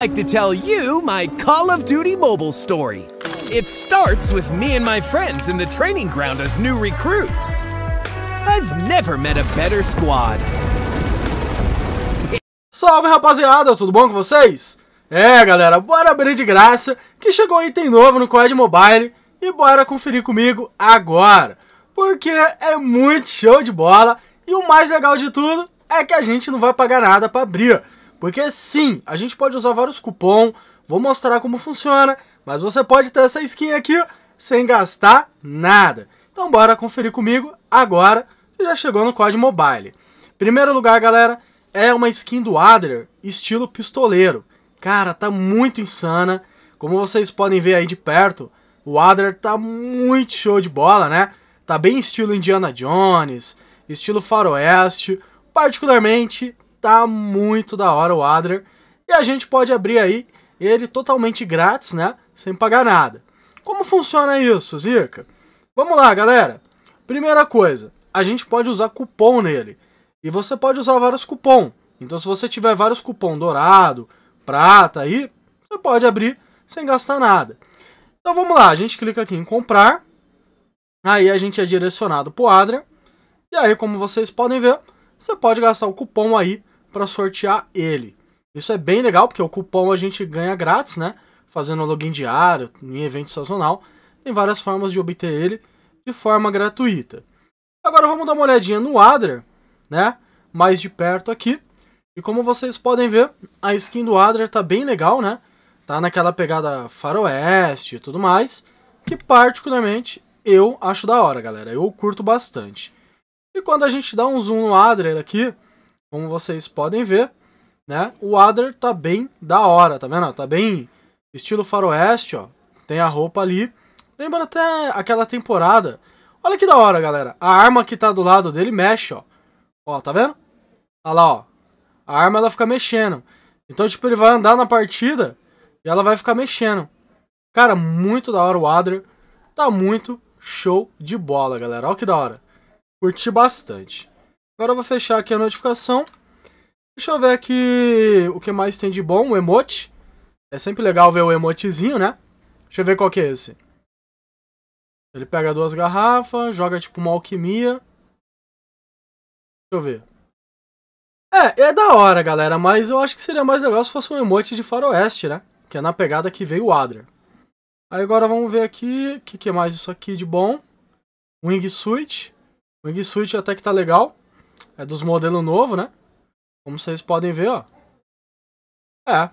like to tell you my Call of Duty mobile story. It starts with me and my friends in the training ground as new recruits. I've never met a better squad. Salve rapaziada, tudo bom com vocês? É galera, bora abrir de graça que chegou um item novo no COD Mobile e bora conferir comigo agora. Porque é muito show de bola e o mais legal de tudo é que a gente não vai pagar nada para abrir. Porque sim, a gente pode usar vários cupons, vou mostrar como funciona, mas você pode ter essa skin aqui sem gastar nada. Então bora conferir comigo agora, que já chegou no COD Mobile. Primeiro lugar, galera, é uma skin do Adler, estilo pistoleiro. Cara, tá muito insana. Como vocês podem ver aí de perto, o Adler tá muito show de bola, né? Tá bem estilo Indiana Jones, estilo faroeste. Particularmente, tá muito da hora o Adler. E a gente pode abrir aí ele totalmente grátis, né? Sem pagar nada. Como funciona isso, Zica? Vamos lá, galera. Primeira coisa, a gente pode usar cupom nele. E você pode usar vários cupom. Então se você tiver vários cupom dourado, prata aí, você pode abrir sem gastar nada. Então vamos lá, a gente clica aqui em comprar. Aí a gente é direcionado para o Adler. E aí, como vocês podem ver, você pode gastar o cupom aí para sortear ele. Isso é bem legal, porque o cupom a gente ganha grátis, né? Fazendo login diário, em evento sazonal. Tem várias formas de obter ele de forma gratuita. Agora vamos dar uma olhadinha no Adler, né? Mais de perto aqui. E como vocês podem ver, a skin do Adler tá bem legal, né? Tá naquela pegada faroeste e tudo mais. Que particularmente eu acho da hora, galera. Eu curto bastante. E quando a gente dá um zoom no Adler aqui, como vocês podem ver, né? O Adler tá bem da hora, tá vendo? Tá bem estilo faroeste, ó. Tem a roupa ali. Lembra até aquela temporada. Olha que da hora, galera. A arma que tá do lado dele mexe, ó. Ó, tá vendo? Olha lá, ó. A arma ela fica mexendo. Então, tipo, ele vai andar na partida e ela vai ficar mexendo. Cara, muito da hora o Adler. Tá muito show de bola, galera. Olha que da hora. Curti bastante. Agora eu vou fechar aqui a notificação. Deixa eu ver aqui o que mais tem de bom, o emote. É sempre legal ver o emotezinho, né? Deixa eu ver qual que é esse. Ele pega duas garrafas, joga tipo uma alquimia. Deixa eu ver. É, é da hora, galera, mas eu acho que seria mais legal se fosse um emote de faroeste, né? Que é na pegada que veio o Adler. Aí agora vamos ver aqui, o que, que é mais isso aqui de bom. Wingsuit. Wingsuit até que tá legal. É dos modelos novo, né? Como vocês podem ver, ó. É.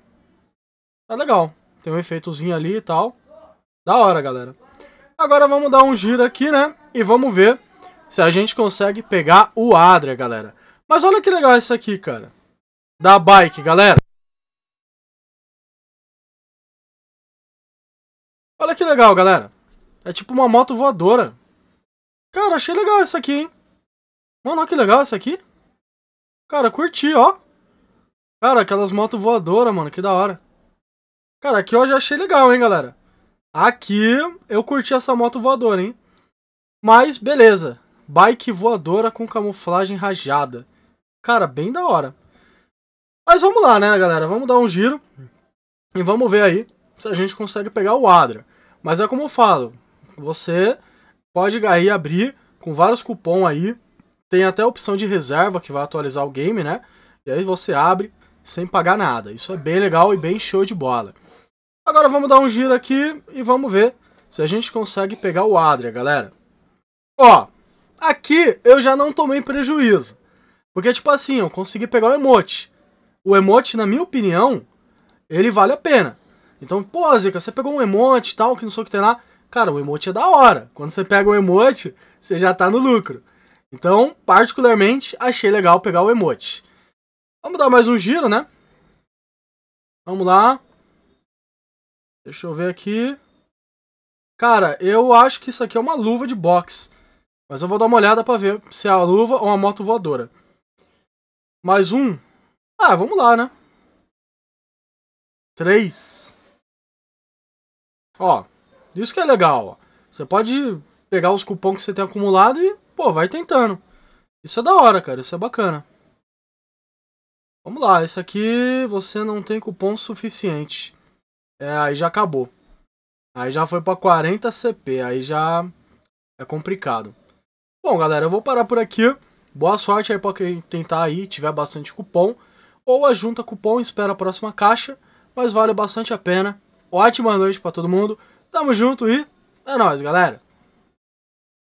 Tá legal. Tem um efeitozinho ali e tal. Da hora, galera. Agora vamos dar um giro aqui, né? E vamos ver se a gente consegue pegar o Adria, galera. Mas olha que legal isso aqui, cara. Da bike, galera. Olha que legal, galera. É tipo uma moto voadora. Cara, achei legal isso aqui, hein? Mano, que legal essa aqui. Cara, curti, ó. Cara, aquelas motos voadoras, mano, que da hora. Cara, aqui eu já achei legal, hein, galera. Aqui eu curti essa moto voadora, hein. Mas, beleza. Bike voadora com camuflagem rajada. Cara, bem da hora. Mas vamos lá, né, galera? Vamos dar um giro. E vamos ver aí se a gente consegue pegar o Adra. Mas é como eu falo. Você pode aí abrir com vários cupons aí tem até a opção de reserva que vai atualizar o game, né? E aí você abre sem pagar nada. Isso é bem legal e bem show de bola. Agora vamos dar um giro aqui e vamos ver se a gente consegue pegar o Adria, galera. Ó, aqui eu já não tomei prejuízo. Porque, tipo assim, eu consegui pegar o emote. O emote, na minha opinião, ele vale a pena. Então, pô, Zica, você pegou um emote e tal, que não sei o que tem lá. Cara, o emote é da hora. Quando você pega o emote, você já tá no lucro. Então, particularmente, achei legal pegar o emote. Vamos dar mais um giro, né? Vamos lá. Deixa eu ver aqui. Cara, eu acho que isso aqui é uma luva de boxe. Mas eu vou dar uma olhada pra ver se é a luva ou uma moto voadora. Mais um. Ah, vamos lá, né? Três. Ó, isso que é legal, ó. Você pode pegar os cupons que você tem acumulado e Pô, vai tentando. Isso é da hora, cara. Isso é bacana. Vamos lá, esse aqui você não tem cupom suficiente. É, aí já acabou. Aí já foi para 40 CP, aí já é complicado. Bom, galera, eu vou parar por aqui. Boa sorte aí para quem tentar aí, tiver bastante cupom. Ou ajunta cupom e espera a próxima caixa, mas vale bastante a pena. Ótima noite para todo mundo. Tamo junto e é nóis, galera.